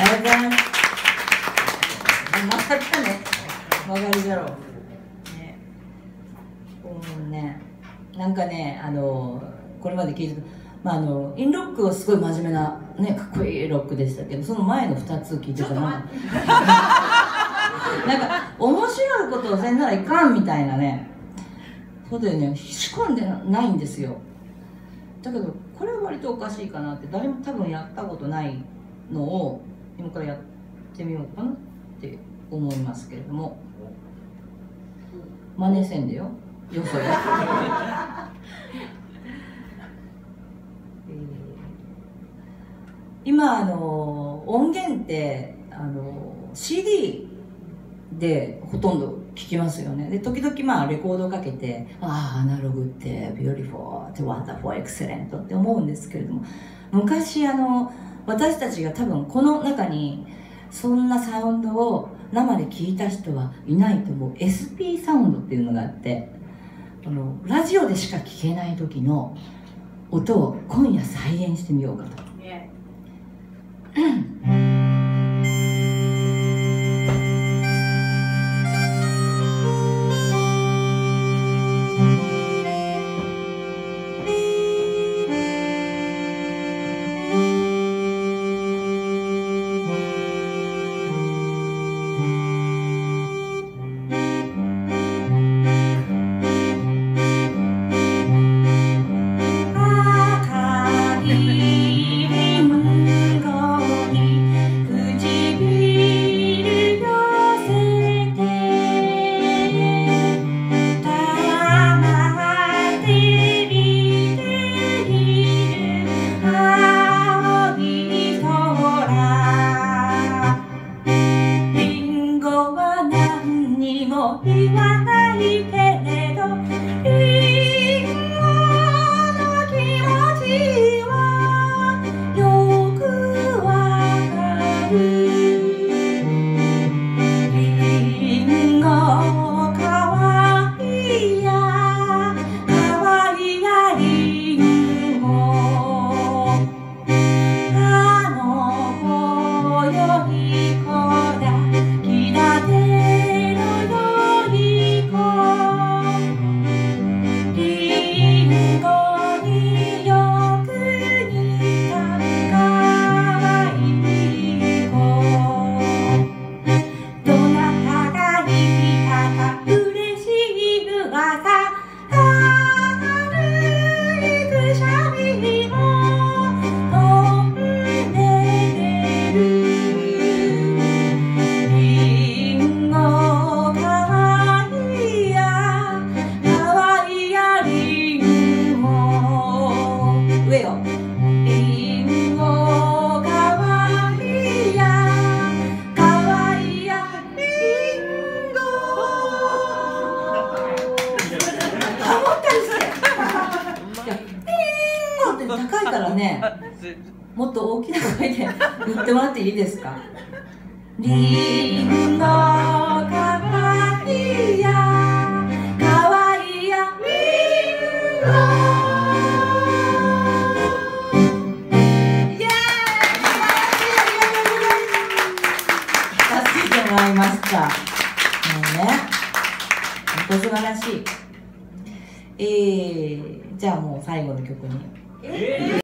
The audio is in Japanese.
ありがとうございますまさかねわかるだろう。ね。うんね。なんかねあのこれまで聞いてたまあ、あのインロックはすごい真面目な、ね、かっこいいロックでしたけどその前の2つ聞いてたらなんか面白いことをせんならいかんみたいなね。そうだよね。仕込んでないんですよ。だけどこれは割とおかしいかなって誰も多分やったことないのを今からやってみようかなって思いますけれども。真似せんでよ。よそで。今あの音源ってあの CD でほとんど聞きますよね。で時々まあレコードかけてああアナログって beautiful って wonderful excellent って思うんですけれども。昔あの私たちが多分この中にそんなサウンドを生で聞いた人はいないと思う SP サウンドっていうのがあってあのラジオでしか聞けない時の音を今夜再現してみようかと。happy ねもっと大きな声で言ってもらっていいですか？リンゴかわいいやかわいいやリンゴもらいました。もうね本当素晴らしい。えー、じゃあもう最後の曲に。えー